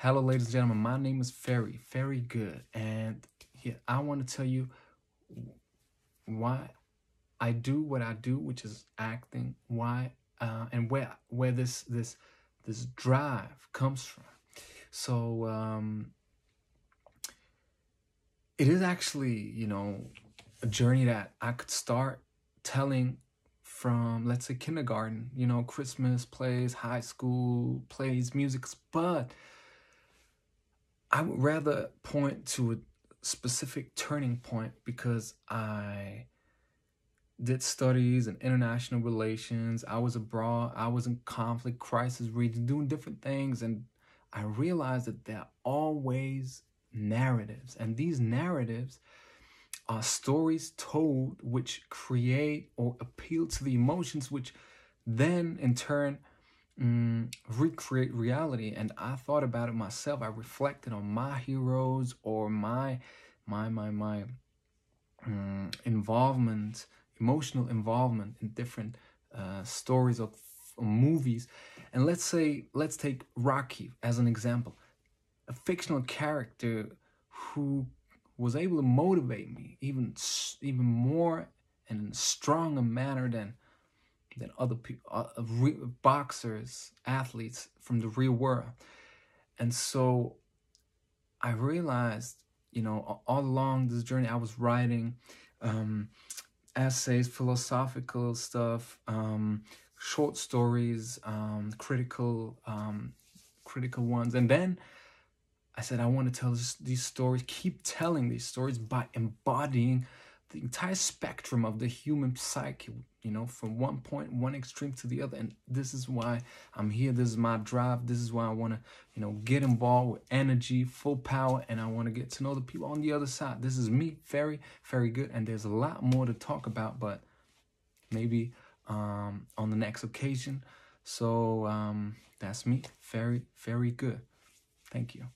Hello, ladies and gentlemen. My name is Fery. Fery good, and yeah, I want to tell you why I do what I do, which is acting. Why uh, and where where this this this drive comes from. So um, it is actually you know a journey that I could start telling from let's say kindergarten, you know, Christmas plays, high school plays, music, but I would rather point to a specific turning point because I did studies in international relations. I was abroad. I was in conflict, crisis region, doing different things. And I realized that there are always narratives. And these narratives are stories told which create or appeal to the emotions, which then in turn mm, recreate reality. And I thought about it myself. I reflected on my heroes or my my my my um, involvement, emotional involvement in different uh, stories of, of movies. And let's say let's take Rocky as an example, a fictional character who was able to motivate me even even more and in a stronger manner than than other people, uh, boxers, athletes from the real world. And so I realized, you know, all along this journey, I was writing um, essays, philosophical stuff, um, short stories, um, critical, um, critical ones, and then I said, I want to tell this, these stories, keep telling these stories by embodying the entire spectrum of the human psyche, you know, from one point, one extreme to the other. And this is why I'm here. This is my drive. This is why I want to, you know, get involved with energy, full power, and I want to get to know the people on the other side. This is me, Fery, Fery good. And there's a lot more to talk about, but maybe um, on the next occasion. So um, that's me, Fery, Fery good. Thank you.